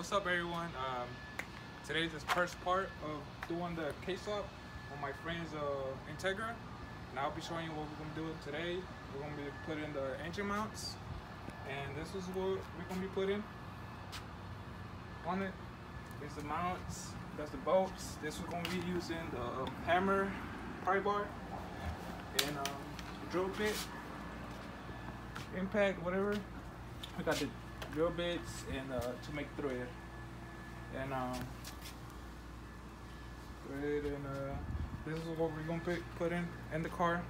what's up everyone? Um, today is the first part of doing the K-swap on my friend's uh, Integra. And I'll be showing you what we're gonna do today. We're gonna be putting the engine mounts. And this is what we're gonna be putting on it. Is the mounts, that's the bolts. This we're gonna be using the hammer pry bar and um, drill bit, impact, whatever. We got the drill bits and uh, to make thread. And um, thread and uh, this is what we're gonna put, put in in the car.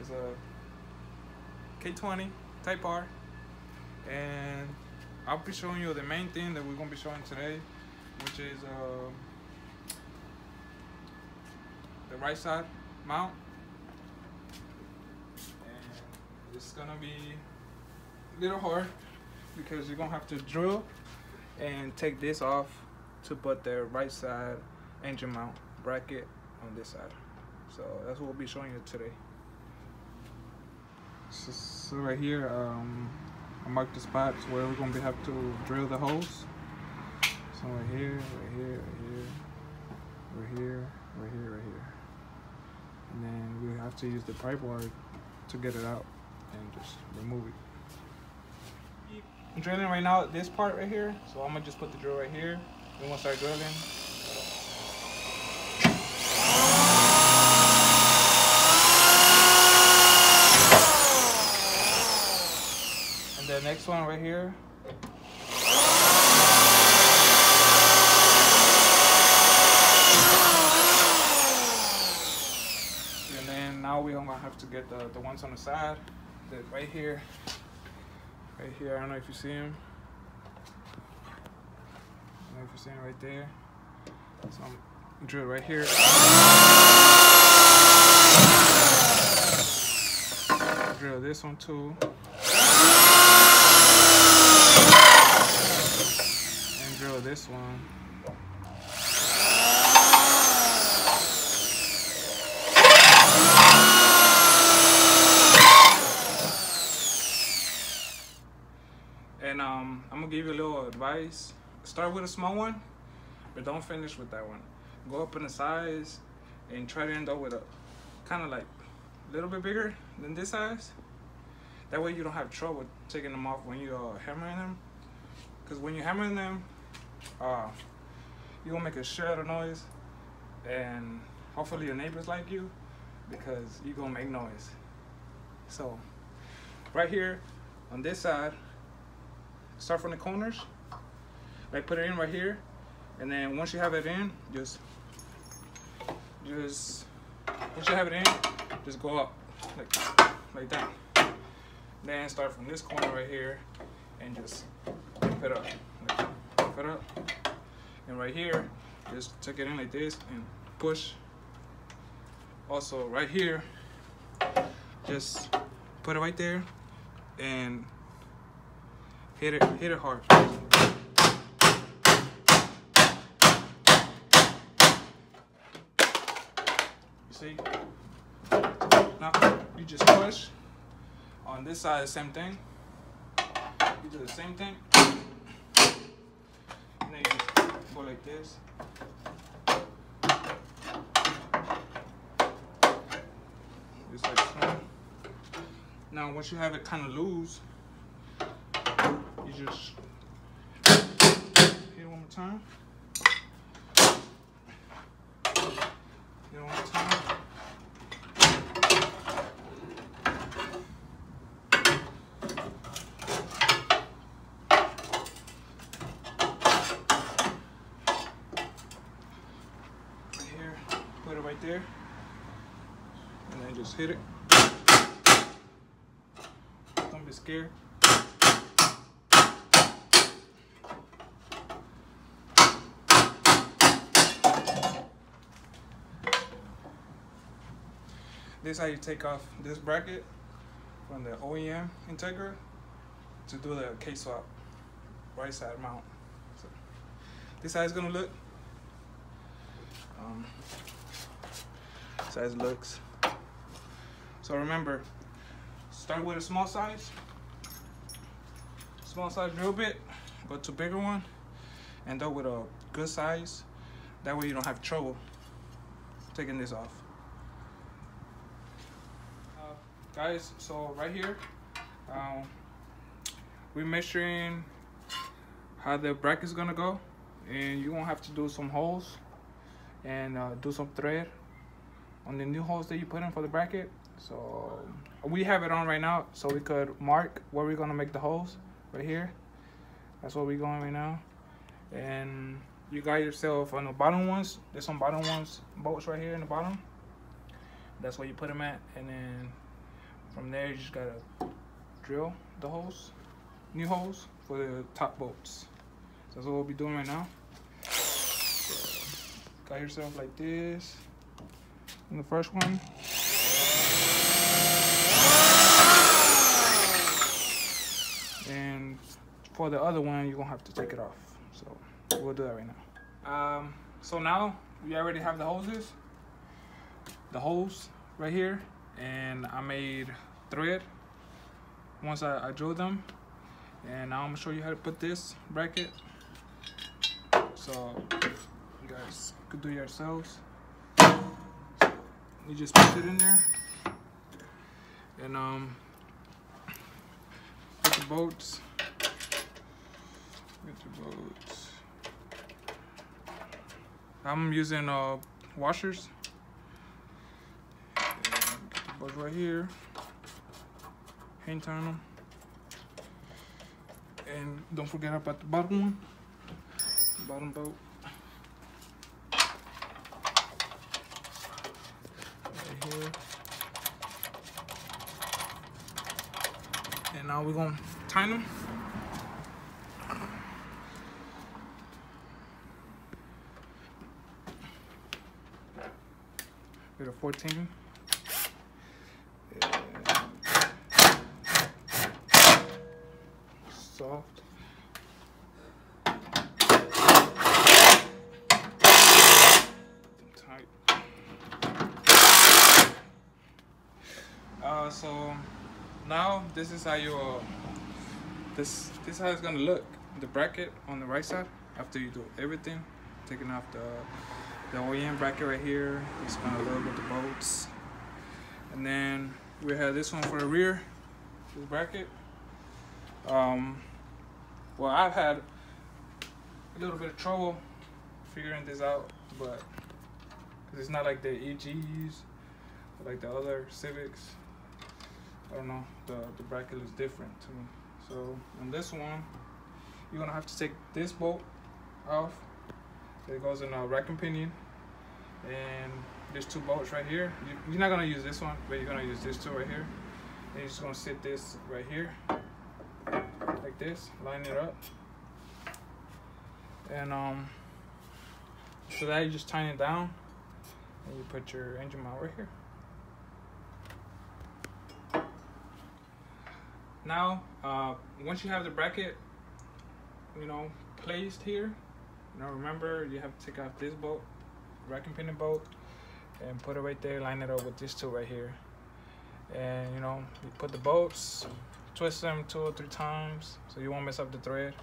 It's a K20 Type R, and I'll be showing you the main thing that we're gonna be showing today, which is uh, the right side mount. And it's gonna be a little hard because you're gonna have to drill and take this off to put the right side engine mount bracket on this side. So that's what we'll be showing you today. So, so right here, um, I marked the spots where we're gonna have to drill the holes. So right here, right here, right here, right here, right here, right here. And then we have to use the pry bar to get it out and just remove it. I'm drilling right now this part right here. So I'm gonna just put the drill right here. Then we'll start drilling. And the next one right here. And then now we're gonna have to get the, the ones on the side. The, right here right here. I don't know if you see him. I don't know if you see him right there. So I'm drill right here. Drill this one too. And drill this one. And um, I'm gonna give you a little advice. Start with a small one, but don't finish with that one. Go up in the size and try to end up with a kind of like a little bit bigger than this size. That way you don't have trouble taking them off when you're hammering them. Because when you're hammering them, uh, you're gonna make a shred of noise and hopefully your neighbors like you because you're gonna make noise. So right here on this side, start from the corners. Like put it in right here. And then once you have it in just just once you have it in just go up like like that. Then start from this corner right here and just lift it up lift it up. And right here just tuck it in like this and push. Also right here just put it right there and hit it, hit it hard. You see? Now you just push. On this side, the same thing. You do the same thing. And then you just go like this. Just like so. Now once you have it kind of loose, just hit it one more time. Hit it one more time. Right here, put it right there, and then just hit it. Don't be scared. This how you take off this bracket from the OEM Integra to do the K-swap right side mount. So this how it's gonna look. Um, it looks. So remember, start with a small size, small size drill bit, go to bigger one, end up with a good size. That way you don't have trouble taking this off. Uh, guys, so right here, um, we're measuring how the bracket is gonna go and you won't have to do some holes and uh, do some thread on the new holes that you put in for the bracket. So we have it on right now so we could mark where we're gonna make the holes right here. That's what we're going right now. And you got yourself on the bottom ones. There's some bottom ones bolts right here in the bottom. That's where you put them at and then from there you just gotta drill the holes new holes for the top bolts. So that's what we'll be doing right now. Got yourself like this. And the first one. And for the other one you're gonna have to take it off. So we'll do that right now. Um, so now we already have the hoses. The holes right here and I made thread. Once I, I drilled them and now I'm gonna show you how to put this bracket. So you guys could do yourselves. You just put it in there. And um put the bolts. Get the bolts. I'm using uh washers bolts right here. Hang turn them and don't forget about the bottom one. Bottom bolt right here. And now we're gonna tighten them with a 14 soft. Tight. Uh so now this is how you uh, this this is how it's gonna look. The bracket on the right side after you do everything taking off the the OEM bracket right here it's gonna look with the bolts. And then we have this one for the rear this bracket. Um well I've had a little bit of trouble figuring this out but it's not like the EGs like the other Civics I don't know, the, the bracket is different to me. So on this one, you're gonna have to take this bolt off. It goes in a rack and pinion. And there's two bolts right here. You, are not gonna use this one, but you're gonna use this two right here. And you're just gonna sit this right here, like this, line it up. And um, so that you just tighten it down, and you put your engine mount right here. now uh, once you have the bracket you know placed here now remember you have to take off this bolt rack and pinion bolt and put it right there line it up with this two right here and you know you put the bolts twist them two or three times so you won't mess up the thread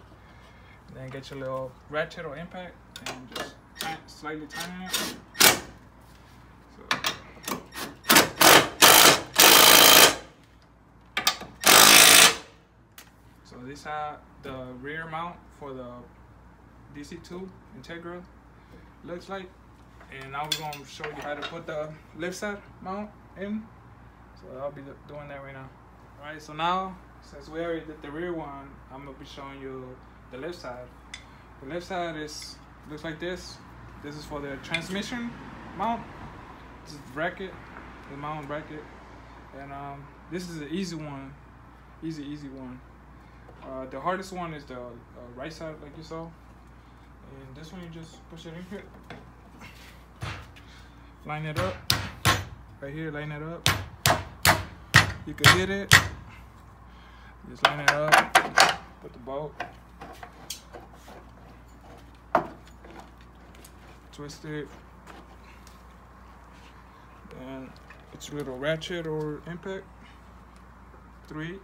then get your little ratchet or impact and just slightly tighten it so, this how the rear mount for the DC2 Integra looks like. And now we're gonna show you how to put the left side mount in. So I'll be doing that right now. All right, so now, since we already did the rear one, I'm gonna be showing you the left side. The left side is looks like this. This is for the transmission mount. This is the bracket, the mount bracket. And um, this is an easy one, easy, easy one. Uh, the hardest one is the uh, right side, like you saw. And this one, you just push it in here. Line it up. Right here, line it up. You can hit it. Just line it up, put the bolt, twist it, and it's a little ratchet or impact, three.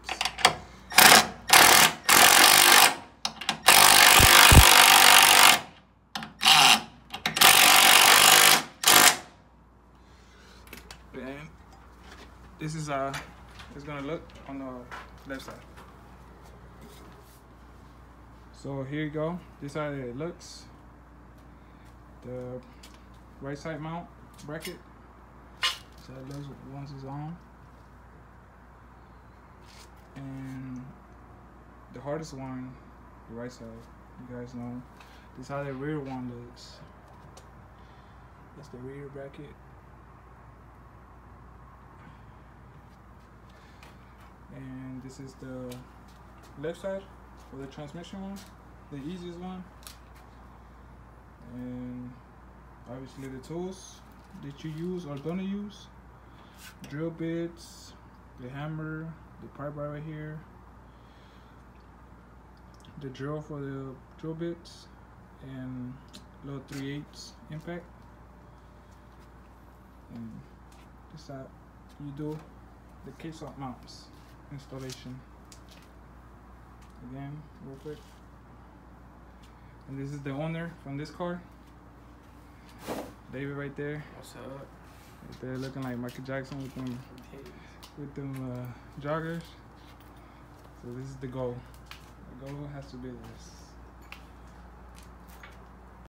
And this is uh it's gonna look on the left side. So here you go. This is how it looks. The right side mount bracket. So it looks once it's on. And the hardest one, the right side. You guys know. This is how the rear one looks. That's the rear bracket. And this is the left side for the transmission one, the easiest one. And obviously the tools that you use or gonna use. Drill bits, the hammer, the bar right here, the drill for the drill bits, and little 3 8 impact. And this how you do the K-swap mounts installation. Again, real quick. And this is the owner from this car. David right there. What's up? Right there looking like Michael Jackson with them with them uh, joggers. So this is the goal. The goal has to be this.